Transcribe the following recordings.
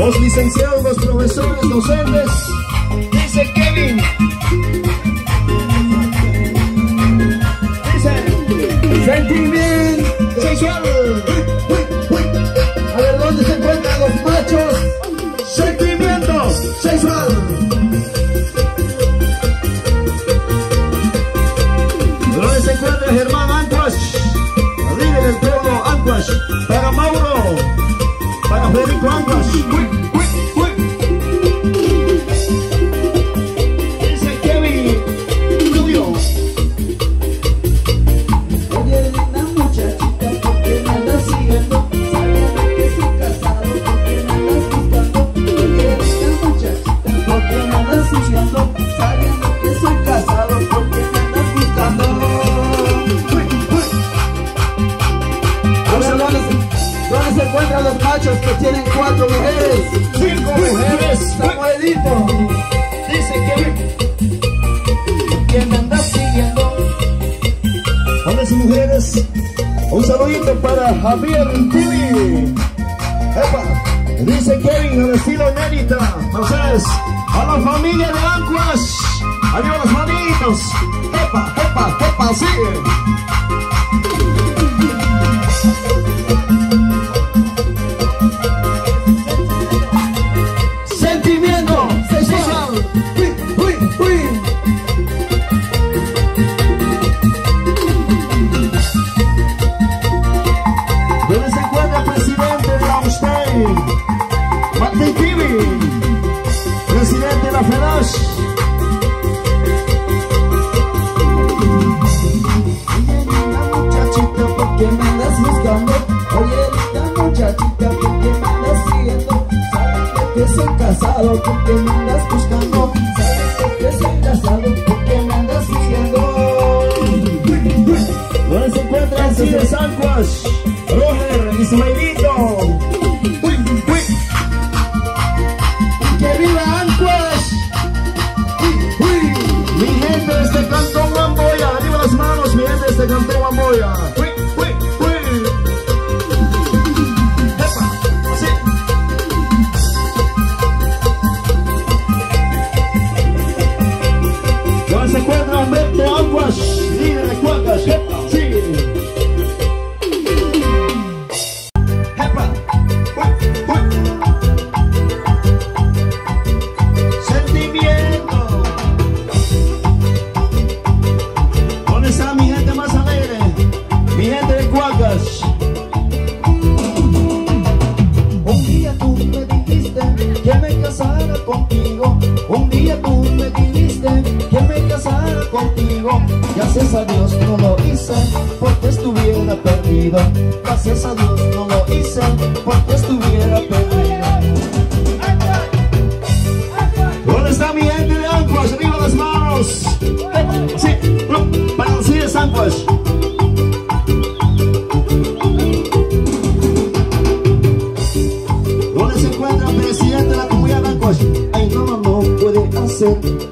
Los licenciados, los profesores, docentes. Dice Kevin. Dice. Sentimiento Sensual. A ver, ¿dónde se encuentran los machos? Sentimiento. Sensual. Donde se encuentra Germán Anquash. Arriba en el pueblo Anquash. Para Mauro. Para Federico Anquash. Un saludito para Javier TV. Epa, dice Kevin, el estilo inédita. Entonces, a la familia de Anquash, arriba las manitos. Epa, epa, epa, sigue. Oye, linda muchachita, ¿por qué me andas buscando? Oye, linda muchachita, ¿por qué me andas siguiendo? Sabiendo que soy casado, ¿por qué me andas buscando? Sabiendo que soy casado, ¿por qué me andas siguiendo? ¿Dónde se encuentra el de manos, mi gente casara contigo. Un día tú me dijiste que me casara contigo. Gracias a Dios no lo hice porque estuviera perdido. Gracias a Dios no lo hice porque estuviera perdido. ¿Dónde está mi gente de Anquash? Arriba las manos. Sí, no, para de Anquash.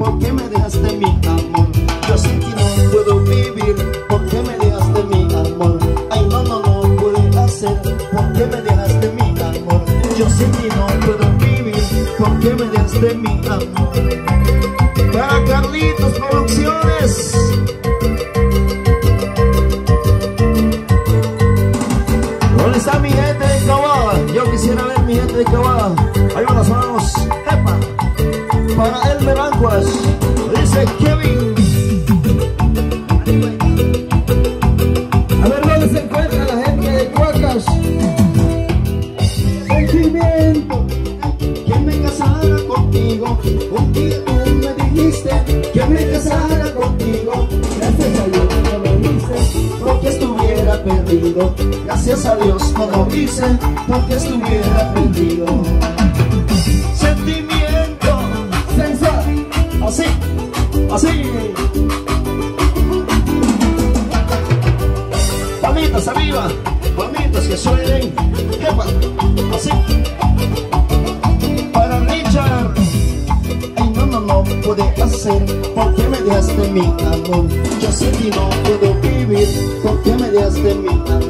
porque me dejaste mi amor Yo sin ti no puedo vivir. Porque me dejaste mi amor Ay no, no, no puedo hacer porque me dejaste mi amor Yo sin ti no puedo vivir. Porque me dejaste mi amor Para Carlitos Producciones. ¿Dónde está mi gente de Cabada? Yo quisiera ver mi gente de Cabada Ahí van las manos, ¡epa! Para el aguas, dice Kevin. A ver dónde se encuentra la gente de Cuacas. Sentimiento, que me casara contigo. Un día tú me dijiste que me casara contigo. Gracias a Dios no lo hice, porque estuviera perdido. Gracias a Dios no lo hice, porque estuviera perdido. Así. Palmitas arriba, palmitas que suenen. Epa, así. Para Richard. Ay, no, no, no pude hacer porque me dejaste mi amor. Yo sé que no puedo vivir porque me dejaste mi amor.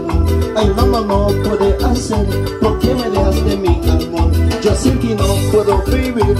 Ay, no, no, no pude hacer porque me dejaste mi amor. Yo sé que no puedo vivir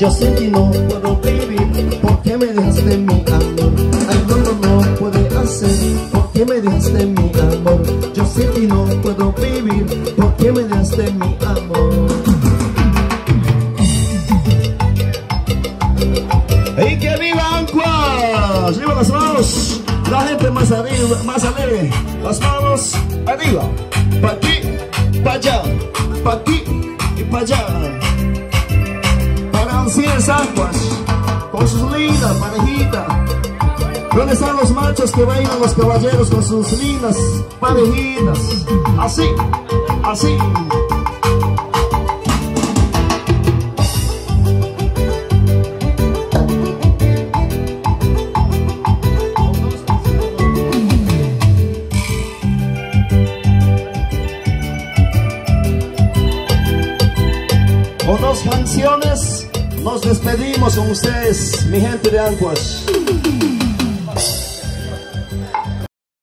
Yo sé que no puedo vivir porque me dejaste mi amor. Ay, no, no, pude hacer porque me dejaste mi amor. Yo sé que no puedo vivir porque me dejaste mi amor. ¡Y que viva Ancuas! ¡Arriba las manos! La gente más arriba, más alegre. Las manos arriba. Pa' aquí, pa' allá. Pa' aquí y pa' allá. Para ancianas Ancuas. Con sus lindas parejitas. ¿Dónde están los machos que bailan los caballeros con sus lindas parejitas? Así, así. Con dos canciones nos despedimos con ustedes, mi gente de Ancuas.